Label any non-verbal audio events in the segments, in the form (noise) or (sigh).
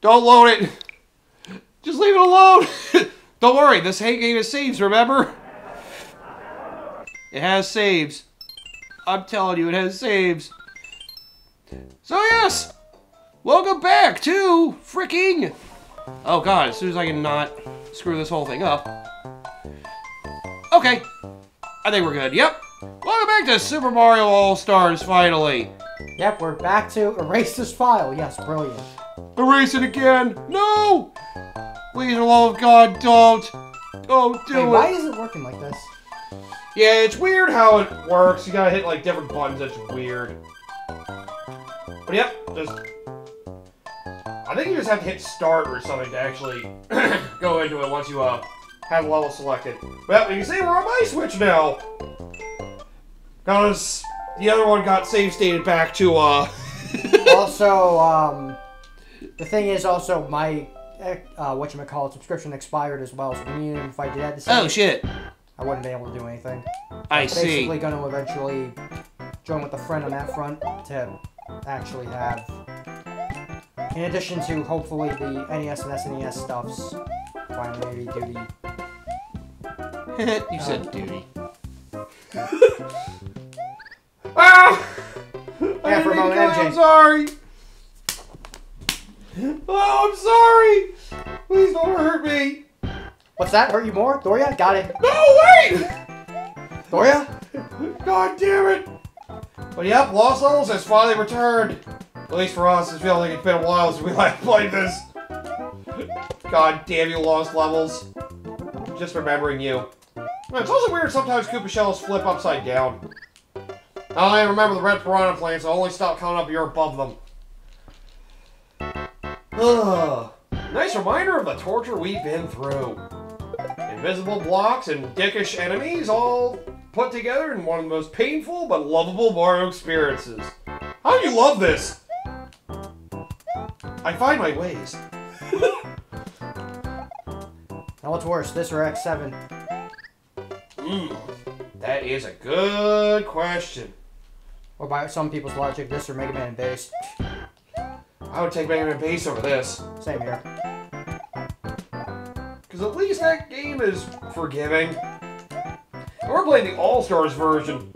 Don't load it. Just leave it alone. (laughs) Don't worry, this hate game has saves, remember? It has saves. I'm telling you, it has saves. So yes, welcome back to freaking... Oh god, as soon as I can not screw this whole thing up. Okay, I think we're good. Yep. Welcome back to Super Mario All-Stars, finally. Yep, we're back to erase this file. Yes, brilliant. Erase it again. No! Please, love of God, don't. Don't do it. why is it working like this? Yeah, it's weird how it works. You gotta hit like different buttons. That's weird. But yep, just. I think you just have to hit start or something to actually (coughs) go into it once you uh have the level selected. Well, you can see we're on my Switch now. Cause the other one got save stated back to uh. (laughs) also, um, the thing is also my eh, uh, what you call it subscription expired as well. So even if I did at the same, oh shit! I wouldn't be able to do anything. I see. Basically, going to eventually join with a friend on that front to actually have, in addition to hopefully the NES and SNES stuffs, finally maybe do the (laughs) you said duty. (laughs) ah! (laughs) I Yeah, for a didn't moment, mean to kill MJ. I'm sorry. Oh, I'm sorry. Please don't hurt me. What's that? Hurt you more? Doria? Got it. No, wait! Doria? God damn it. But yep, Lost Levels has finally returned. At least for us, it feels like it's been a while since we last (laughs) played this. God damn you, Lost Levels. Just remembering you. It's also weird sometimes Koopa Shells flip upside down. I remember the red piranha plants, I only stop coming up here above them. Ugh. Nice reminder of the torture we've been through. Invisible blocks and dickish enemies all put together in one of the most painful but lovable Mario experiences. How do you love this? I find my ways. (laughs) Now what's worse, this or X7? Hmm. That is a good question. Or by some people's logic, this or Mega Man and Bass? (laughs) I would take Mega Man Bass over this. Same here. Because at least that game is forgiving. And we're playing the All-Stars version.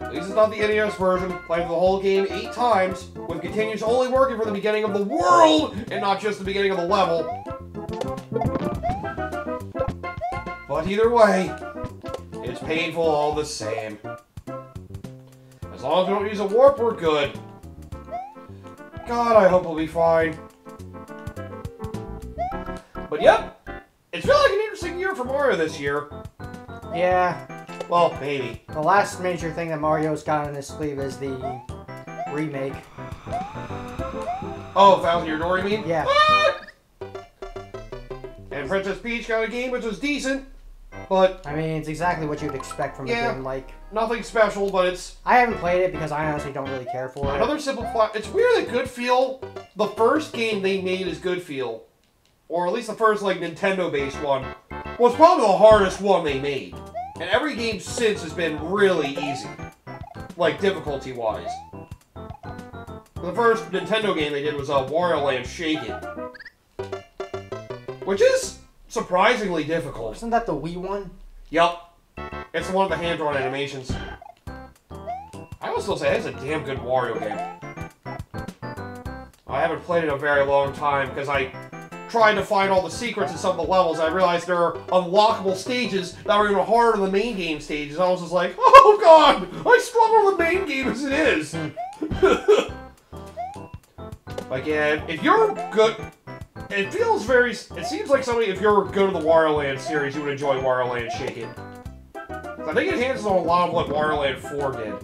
At least it's not the NES version. Playing the whole game eight times, with continues only working for the beginning of the world, and not just the beginning of the level. But either way, it's painful all the same. As long as we don't use a warp, we're good. God, I hope we'll be fine. But yep, it's felt like an interesting year for Mario this year. Yeah, Well, maybe. the last major thing that Mario's got on his sleeve is the remake. Oh, Thousand Year Door, you mean? Yeah. What? And Princess Peach got a game which was decent, but I mean, it's exactly what you'd expect from Yeah. a game like. nothing special. But it's I haven't played it because I honestly don't really care for it. another simple plot. It's weird that Good Feel, the first game they made is Good Feel, or at least the first like Nintendo-based one, was probably the hardest one they made. And every game since has been really easy, like difficulty-wise. The first Nintendo game they did was uh, Wario Land Shake It, which is surprisingly difficult. Isn't that the Wii one? Yup. It's one of the hand-drawn animations. I will still say it's a damn good Wario game. I haven't played it in a very long time because I tried to find all the secrets in some of the levels. I realized there are unlockable stages that were even harder than the main game stages. I was just like, (laughs) oh god, I struggle with the main game as it is. (laughs) like, yeah, if you're good, it feels very. It seems like somebody, if you're good at the Wario Land series, you would enjoy Wario Land Shake I think it enhances on a lot of what Wario Land 4 did.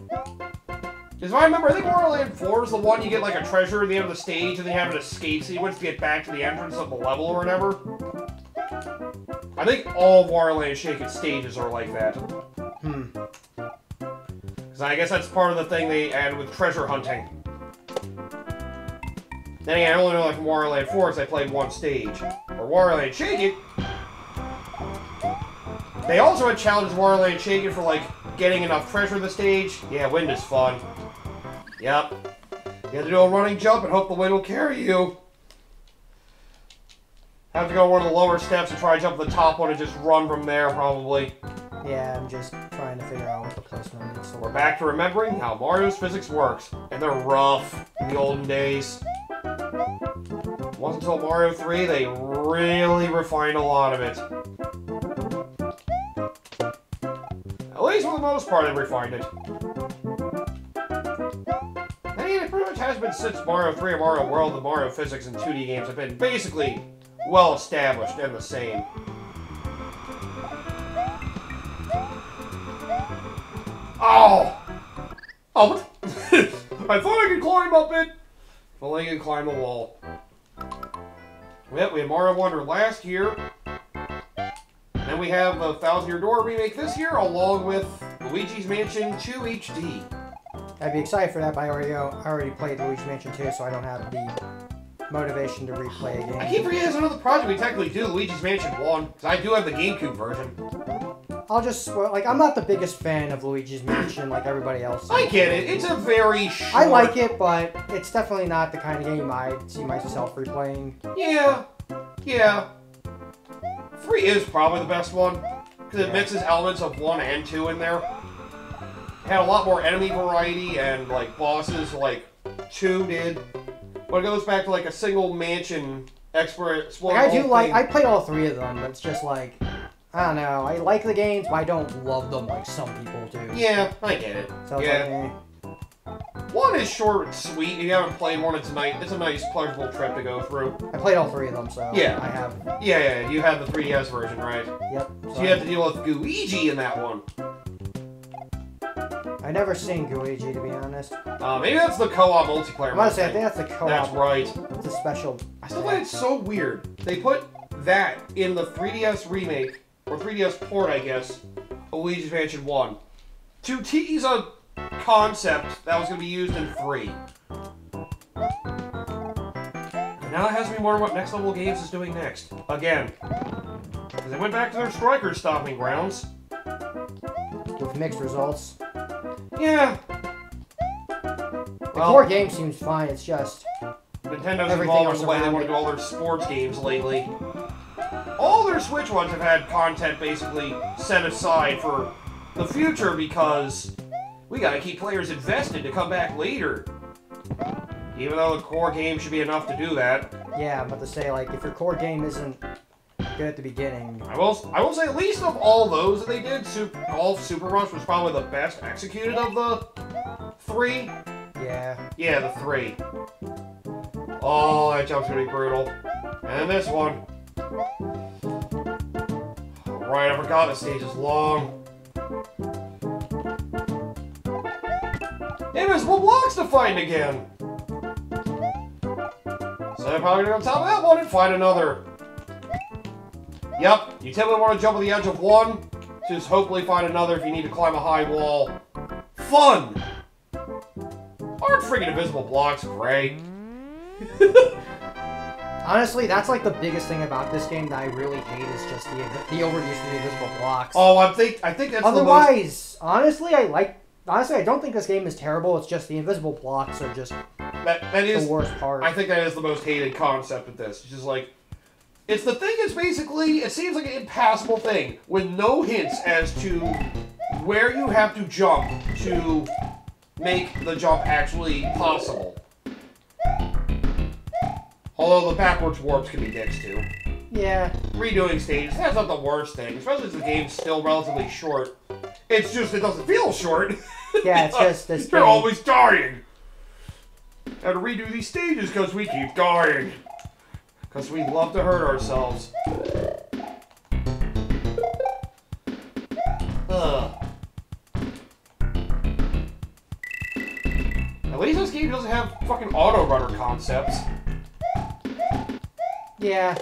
Because if I remember, I think Wario Land 4 is the one you get like a treasure at the end of the stage and then you have an escape sequence to get back to the entrance of the level or whatever. I think all of Wario Land Shake stages are like that. Hmm. Because I guess that's part of the thing they added with treasure hunting. Then again, I only know like from Wario Land 4 because I played one stage. Or Wario Land Shake It. They also had challenges Wario Land Shake It for like getting enough treasure in the stage. Yeah, wind is fun. Yep. You have to do a running jump and hope the wind will carry you. Have to go one of the lower steps and try to jump the top one and just run from there, probably. Yeah, I'm just trying to figure out what the placement is. to We're back to remembering how Mario's physics works, and they're rough in the olden days. It wasn't until Mario 3 they really refined a lot of it. At least for the most part, they refined it. I mean, it pretty much has been since Mario 3 and Mario World the Mario physics and 2D games have been basically well established and the same. Oh! Oh. (laughs) I thought I could climb up it! Only I could climb the wall. Yep, we had Mario Wonder last year. Then we have the Thousand Year Door remake this year, along with Luigi's Mansion 2 HD. I'd be excited for that, but I already, uh, I already played Luigi's Mansion 2, so I don't have the motivation to replay a I game. I keep forgetting there's another project we technically do, Luigi's Mansion 1, because I do have the GameCube version. I'll just spoil, like, I'm not the biggest fan of Luigi's Mansion like everybody else. I get it, it's a very short... I like it, but it's definitely not the kind of game I'd see myself replaying. Yeah, yeah. 3 is probably the best one, because it Yeah. mixes elements of 1 and 2 in there. It had a lot more enemy variety and, like, bosses like 2 did. But it goes back to, like, a single mansion expert Like, I do whole like, thing. I played all three of them, but it's just like, I don't know, I like the games, but I don't love them like some people do. Yeah, I get it. So yeah. like, eh. One is short and sweet. If you haven't played one, it's a nice, it's a nice, pleasurable trip to go through. I played all three of them, so Yeah. I have, Yeah, yeah, you have the 3DS version, right? yep. So you have to deal with Luigi in that one. I never seen Luigi to be honest. Uh, maybe that's the co-op multiplayer. I'm gonna say I think that's the co-op. That's right. It's a special. I still find it so weird. They put that in the 3DS remake, or 3DS port, I guess, of Luigi's Mansion 1, to tease a concept that was going to be used in 3. And now it has me wondering what Next Level Games is doing next. Again. Because they went back to their striker stomping grounds. with mixed results. Yeah. The Well, core game seems fine. It's just Nintendo's evolving else the way they want to do all their sports games lately. All their Switch ones have had content basically set aside for the future because we gotta keep players invested to come back later. Even though the core game should be enough to do that. yeah. I'm about to say like if your core game isn't good at the beginning, I will I will say at least of all those that they did, Super, Golf Super Rush was probably the best executed of the three. yeah. Yeah, the three. Oh, that jump's gonna be brutal. And this one. Right, I forgot the stage is long. Invisible blocks to find again. So I'm probably gonna go on top of that one and find another. Yep, you typically want to jump on the edge of one, just hopefully find another if you need to climb a high wall. Fun! Aren't freaking invisible blocks great? (laughs) Honestly, that's like the biggest thing about this game that I really hate is just the the overuse of the invisible blocks. Oh, I think I think that's the most. Otherwise, honestly, I like. Honestly, I don't think this game is terrible. It's just the invisible blocks are just That that the worst part. I think that is the most hated concept of this. It's just like, it's the thing. It's basically it seems like an impassable thing with no hints as to where you have to jump to make the jump actually possible. Although the backwards warps can be dicks too. yeah, redoing stages, that's not the worst thing, especially as the game's still relatively short. It's just, it doesn't feel short. (laughs) Yeah, it's just this You're game- always dying. To redo these stages because we keep dying. Because we love to hurt ourselves. Ugh. At least this game doesn't have fucking auto runner concepts. Yeah.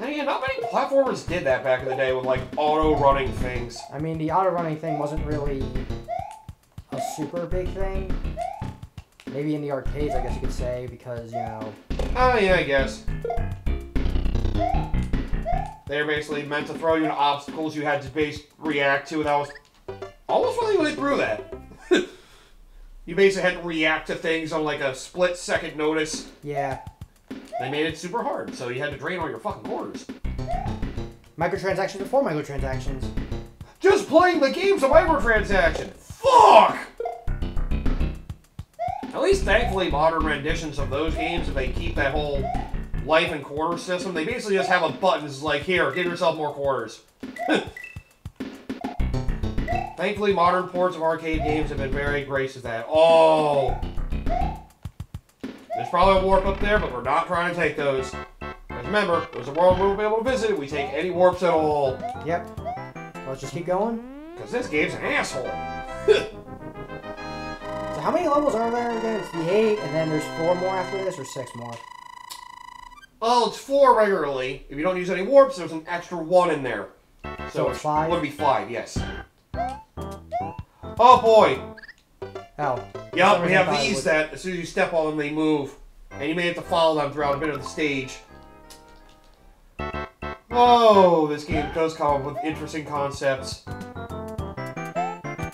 Now, yeah, not many platformers did that back in the day with like auto running things. I mean, the auto running thing wasn't really a super big thing. Maybe in the arcades, I guess you could say, because you know. Oh yeah, I guess. They're basically meant to throw you in obstacles you had to base react to, and that was almost really way through that. (laughs) you basically had to react to things on like a split second notice. Yeah. They made it super hard, so you had to drain all your fucking quarters. Microtransactions before microtransactions. Just playing the game's a microtransaction. Fuck! At least, thankfully, modern renditions of those games, if they keep that whole life and quarter system, they basically just have a button that's like, here, give yourself more quarters. (laughs) thankfully, modern ports of arcade games have been very gracious at that. Oh! There's probably a warp up there, but we're not trying to take those. Because remember, there's a world we won't be able to visit if we take any warps at all. Yep. Let's just keep going. Because this game's an asshole. (laughs) So how many levels are there again? It's the eight, and then there's four more after this, or six more. Well, it's four regularly. If you don't use any warps, there's an extra one in there. So it's five? it would be five, yes. Oh boy. Oh. Yep, we have these that as soon as you step on them, they move. And you may have to follow them throughout a bit of the stage. Oh, this game does come up with interesting concepts. trying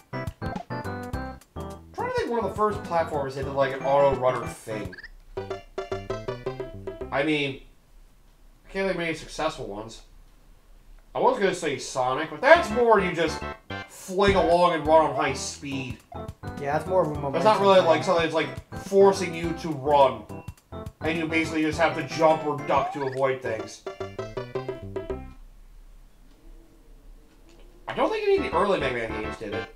to think one of the first platformers that did like an auto runner thing. I mean, I can't think of many successful ones. I was gonna say Sonic, but that's more you just fling along and run on high speed. Yeah, that's more of a momentum. That's not really thing. like something that's like forcing you to run. And you basically just have to jump or duck to avoid things. I don't think any of the early Mega Man games did it.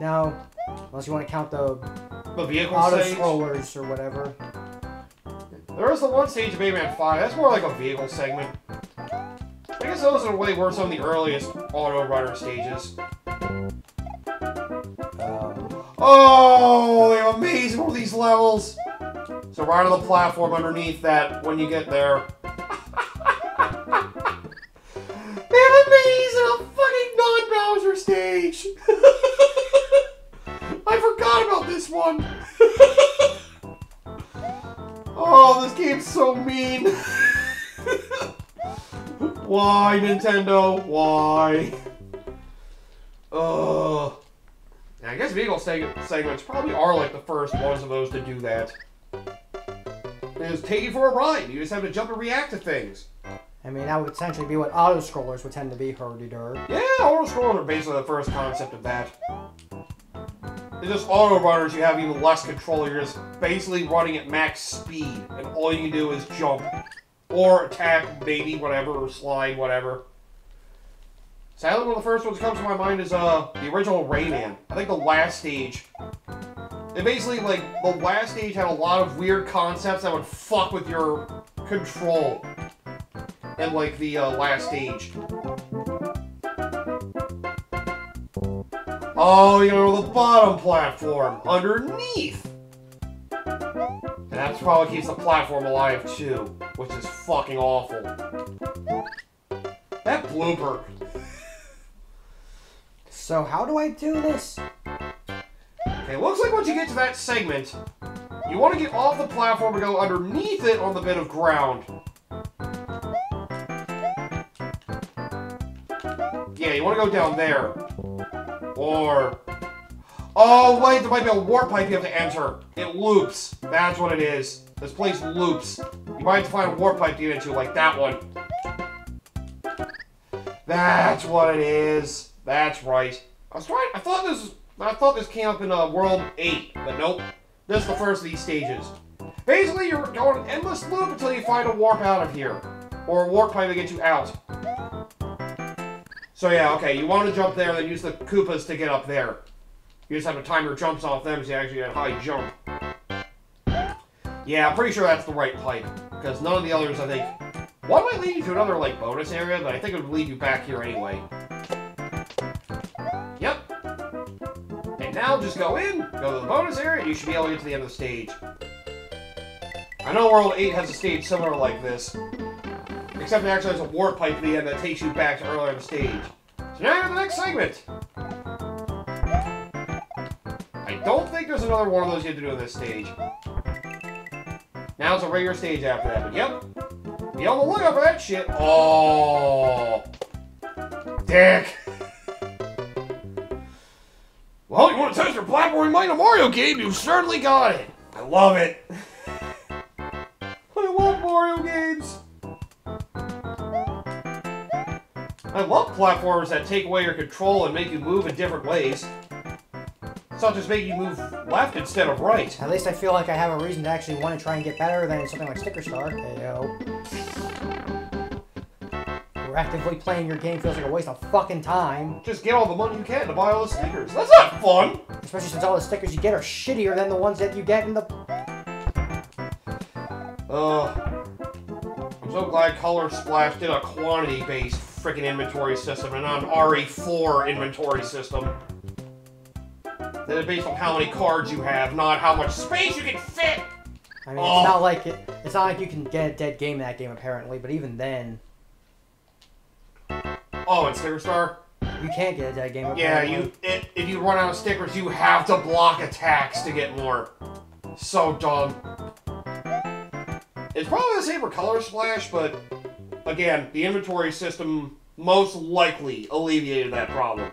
No, unless you want to count the The vehicle auto stage. scrollers or whatever. There was the one stage of Mega Man 5. That's more like a vehicle segment. I guess those in a way were some of the earliest auto runner stages. Oh, they're amazing with these levels. So right on the platform underneath that when you get there. (laughs) they're amazing, a fucking non-Bowser stage. (laughs) I forgot about this one. (laughs) oh, this game's so mean. Why, Nintendo? Why? Seg- segments probably are like the first ones of those to do that. They just take you for a ride. You just have to jump and react to things. I mean, that would essentially be what auto scrollers would tend to be, hurdy-dur. Yeah, auto scrollers are basically the first concept of that. They're just auto runners, you have even less control. You're just basically running at max speed, and all you can do is jump. Or attack, maybe, whatever, or slide, whatever. Sadly, one of the first ones that comes to my mind is uh the original Rayman. I think the last stage. It basically, like, the last stage had a lot of weird concepts that would fuck with your control. And, like, the uh, last stage. Oh, you know, the bottom platform, underneath. And that's probably keeps the platform alive too, which is fucking awful. That blooper. So how do I do this? Okay, looks like once you get to that segment, you want to get off the platform and go underneath it on the bit of ground. Yeah, you want to go down there. Or... Oh, wait, there might be a warp pipe you have to enter. It loops. That's what it is. This place loops. You might have to find a warp pipe to get into, like that one. That's what it is. That's right. I was trying. I thought this. I thought this came up in uh, World Eight, but nope. This is the first of these stages. Basically, you're going an endless loop until you find a warp out of here, or a warp pipe to get you out. So yeah, okay. You want to jump there, then use the Koopas to get up there. You just have to time your jumps off them so you actually get a high jump. Yeah, I'm pretty sure that's the right pipe because none of the others, I think. One might lead you to another like bonus area, but I think it would lead you back here anyway. Now just go in, go to the bonus area, and you should be able to get to the end of the stage. I know World 8 has a stage similar like this. Except it actually has a warp pipe at the end that takes you back to earlier in the stage. So now you're in the next segment. I don't think there's another one of those you have to do in this stage. Now it's a regular stage after that, but yep. Be on the lookout for that shit. Oh. Dick. Well, you want to test your platforming mind in a Mario game? You've certainly got it. I love it. I love Mario games. I love platformers that take away your control and make you move in different ways. Such as making you move left instead of right. At least I feel like I have a reason to actually want to try and get better than something like Sticker Star. Heyo. Actively playing your game feels like a waste of fucking time. Just get all the money you can to buy all the stickers. That's not fun. Especially since all the stickers you get are shittier than the ones that you get in the... Uh, I'm so glad Color Splash did a quantity-based freaking inventory system and not an RE4 inventory system. That is based on how many cards you have, not how much space you can fit. I mean, Oh. it's not like it, it's not like you can get a dead game in that game apparently, but even then, Oh, and Sticker Star? you can't get a dead game. Yeah, you. It, if you run out of stickers, you have to block attacks to get more. So dumb. It's probably the same for Color Splash, but again, the inventory system most likely alleviated that problem.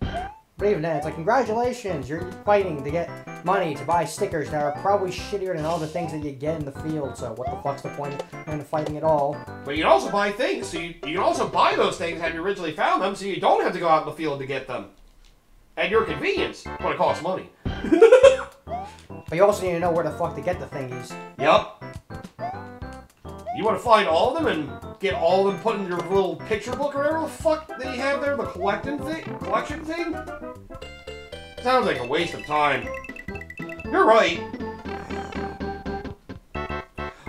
But even then, it's like congratulations, you're fighting to get money to buy stickers that are probably shittier than all the things that you get in the field. So what the fuck's the point in fighting at all? But you can also buy things, so you, you can also buy those things had you originally found them, so you don't have to go out in the field to get them. At your convenience, but it costs money. (laughs) But you also need to know where the fuck to get the thingies. Yup. You want to find all of them and get all of them put in your little picture book or whatever the fuck that you have there, the collecting thing, collection thing? Sounds like a waste of time. You're right.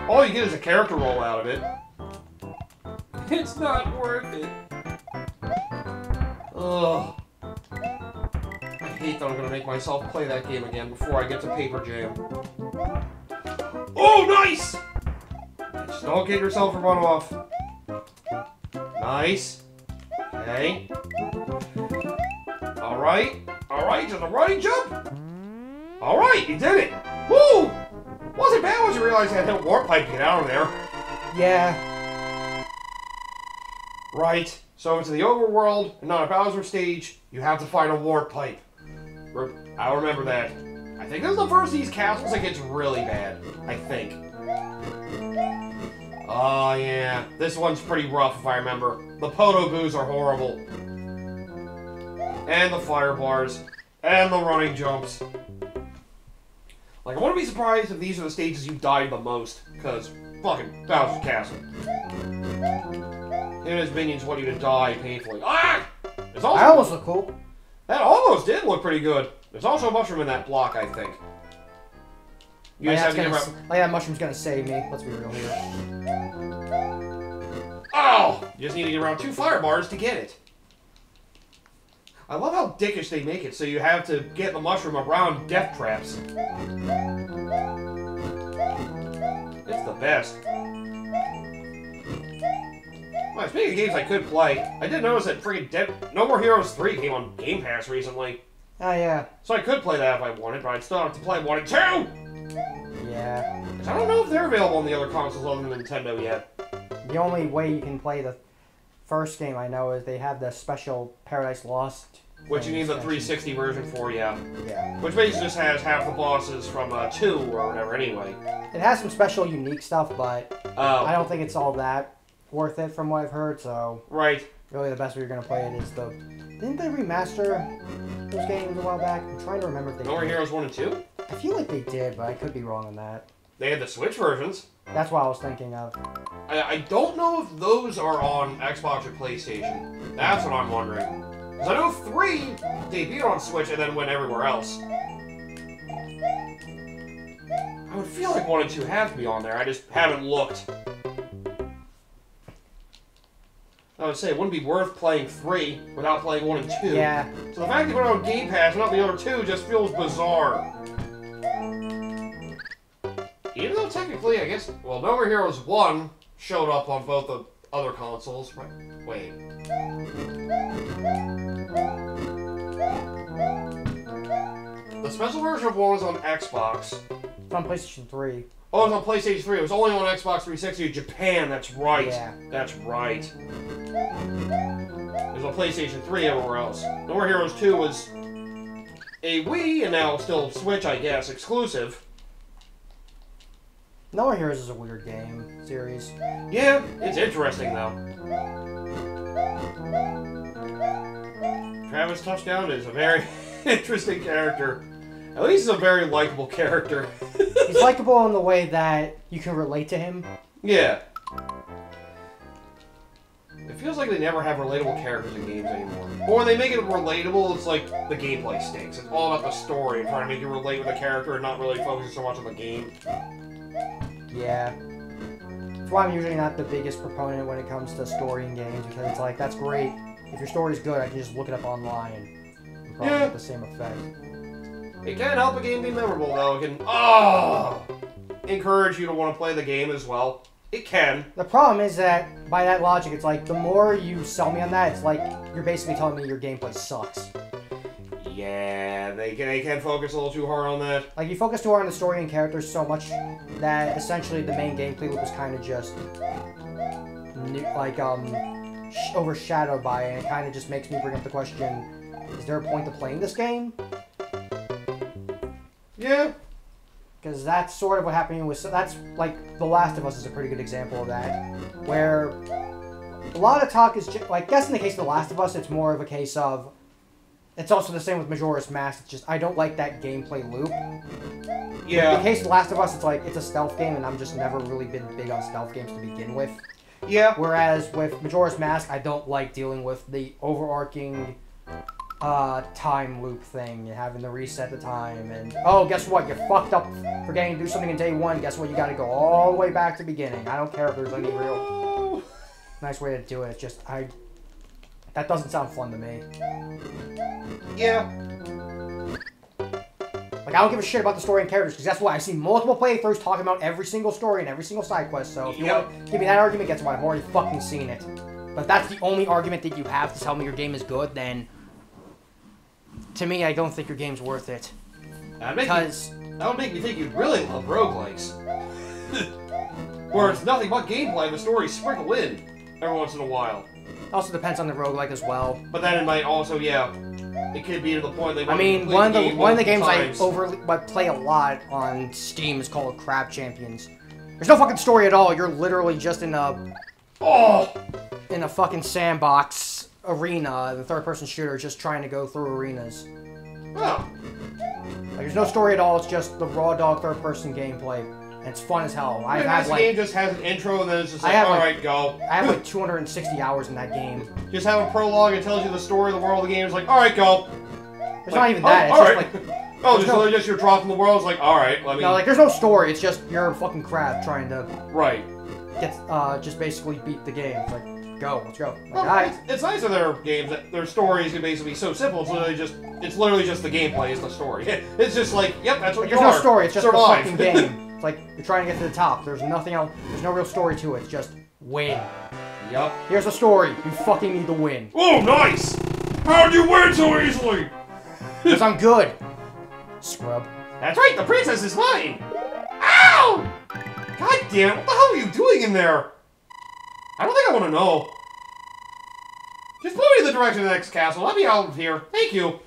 All you get is a character roll out of it. (laughs) It's not worth it. Ugh. I hate that I'm gonna make myself play that game again before I get to Paper Jam. Oh, nice! Just don't get yourself a run off. Nice. Okay. Alright. Alright, just a running jump. Alright, you did it. Woo! Wasn't bad once you realized you had to warp pipe to get out of there. Yeah, Right. So into the overworld and not a Bowser stage, you have to find a warp pipe. I'll remember that. I think this is the first of these castles that gets really bad. I think. Oh yeah, this one's pretty rough if I remember. The Podoboos are horrible. And the fire bars. And the running jumps. Like, I wouldn't be surprised if these are the stages you died the most, because fucking Bowser's Castle. Him and his minions want you to die painfully. Ah! There's also, that almost look cool. that almost did look pretty good. There's also a mushroom in that block, I think. You Like just have to get gonna, around. s- like that mushroom's gonna save me. Let's be real here. Oh! You just need to get around two fire bars to get it. I love how dickish they make it, so you have to get the mushroom around death traps. It's the best. Well, speaking of games I could play, I did notice that friggin' Dead No More Heroes 3 came on Game Pass recently. Oh yeah, So I could play that if I wanted, but I'd still have to play 1 and 2! Yeah. I don't know if they're available on the other consoles other than Nintendo yet. The only way you can play the first game I know is they have the special Paradise Lost. Which you need the 360 version for, yeah. Yeah. Which basically just has half the bosses from uh, 2 or whatever anyway. It has some special unique stuff, but I Oh, don't think it's all that worth it from what I've heard. So right. really, the best way you're gonna play it is the. Didn't they remaster those games a while back? I'm trying to remember if they. No More. Heroes 1 and 2? I feel like they did, but I could be wrong on that. They had the Switch versions. That's what I was thinking of. I, I don't know if those are on Xbox or PlayStation. That's what I'm wondering. Because I know 3 debuted on Switch and then went everywhere else. I would feel like 1 and 2 have to be on there. I just haven't looked. I would say it wouldn't be worth playing 3 without playing 1 and 2. Yeah, So the fact that we're on Game Pass, not the other two, just feels bizarre. Technically, I guess, well, No More Heroes 1 showed up on both the other consoles. Right. Wait. The special version of 1 was on Xbox. it's on PlayStation 3. Oh, it was on PlayStation 3. It was only on Xbox 360 in Japan. That's right. Yeah. That's right. It was on PlayStation 3 everywhere else. No More Heroes 2 was a Wii and now still Switch, I guess, exclusive. No More Heroes is a weird game series. Yeah, it's interesting though. Travis Touchdown is a very (laughs) interesting character. At least he's a very likable character. He's (laughs) likable in the way that you can relate to him. yeah. It feels like they never have relatable characters in games anymore. Or when they make it relatable, it's like the gameplay stinks. It's all about the story and trying to make you relate with the character and not really focusing so much on the game. Yeah. That's why I'm usually not the biggest proponent when it comes to story in games because it's like that's great. If your story's good, I can just look it up online and probably Yeah. get the same effect. It can help a game be memorable, though. It can, oh, encourage you to want to play the game as well. It can. The problem is that by that logic, it's like the more you sell me on that, it's like you're basically telling me your gameplay sucks. Yeah, they can, they can focus a little too hard on that. Like you focus too hard on the story and characters so much that essentially the main gameplay loop is kind of just like um sh- overshadowed by it. And it kind of just makes me bring up the question: Is there a point to playing this game? Yeah. Because that's sort of what happened with. So that's like The Last of Us is a pretty good example of that, where a lot of talk is like, guess in the case of The Last of Us, it's more of a case of. It's also the same with Majora's Mask. It's just I don't like that gameplay loop. Yeah. In the case of Last of Us, it's like it's a stealth game, and I'm just never really been big on stealth games to begin with. Yeah. Whereas with Majora's Mask, I don't like dealing with the overarching uh, time loop thing and having to reset the time. And oh, guess what? You fucked up forgetting to do something in day one. Guess what? You got to go all the way back to beginning. I don't care if there's any real nice way to do it. It's just I. That doesn't sound fun to me. Yeah. Like I don't give a shit about the story and characters because that's why I've seen multiple playthroughs talking about every single story and every single side quest. So if you Yep. want to give me that argument, guess what? I've already fucking seen it. But if that's the only argument that you have to tell me your game is good, then to me, I don't think your game's worth it. Because that would make me think you'd really love roguelikes. (laughs) Where it's nothing but gameplay and the story sprinkled in every once in a while. Also depends on the roguelike as well. But then it might also, yeah, it could be to the point they I mean, one of the one of the games multiple I times. overly but play a lot on Steam is called Crab Champions. There's no fucking story at all. You're literally just in a Oh! in a fucking sandbox arena, the third person shooter, just trying to go through arenas. Oh. Like, there's no story at all. It's just the raw dog third person gameplay. It's fun as hell. I've this like game just has an intro and then it's just like, have, like- alright, go. I have like 260 hours in that game. (laughs) Just have a prologue and tells you the story of the world of the game. It's like, alright, go. There's not even that. Oh, It's just alright. like (laughs) oh, just, no- just you're dropped in the world. It's like, alright, let me. no, like there's no story. It's just you're a fucking crab trying to right. get uh just basically beat the game. It's like go, let's go. Like, Well, alright. it's, it's nice that there are games that their stories can basically be so simple. It's literally just, it's literally just the gameplay is the story. (laughs) It's just like, yep, that's what Like, you there's no story. It's just Survive. the fucking game. It's like you're trying to get to the top. There's nothing else. There's no real story to it. It's just win. yep. Here's the story. You fucking need to win. Oh, nice! How'd you win so easily? Cause I'm good. Scrub. That's right, the princess is mine! Ow! God damn, what the hell are you doing in there? I don't think I want to know. Just point me in the direction of the next castle. Let me out of here. Thank you.